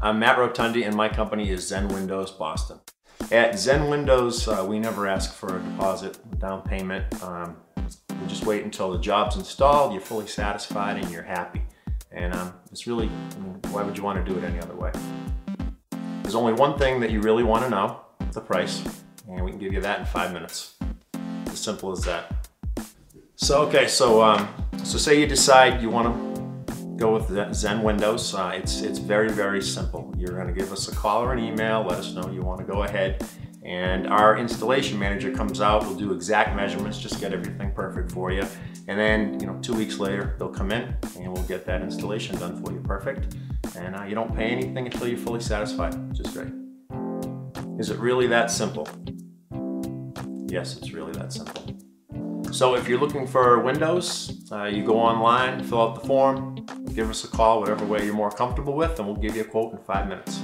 I'm Matt Rotondi and my company is Zen Windows Boston. At Zen Windows, uh, we never ask for a deposit, down payment. Um, we just wait until the job's installed, you're fully satisfied and you're happy. And um, it's really, why would you want to do it any other way? There's only one thing that you really want to know, the price. And we can give you that in five minutes. As simple as that. So, okay, so, um, so say you decide you want to go with Zen Windows. Uh, it's, it's very, very simple. You're gonna give us a call or an email, let us know you wanna go ahead, and our installation manager comes out, we'll do exact measurements, just get everything perfect for you. And then, you know, two weeks later, they'll come in and we'll get that installation done for you perfect. And uh, you don't pay anything until you're fully satisfied, which is great. Is it really that simple? Yes, it's really that simple. So if you're looking for Windows, uh, you go online, fill out the form, give us a call, whatever way you're more comfortable with, and we'll give you a quote in five minutes.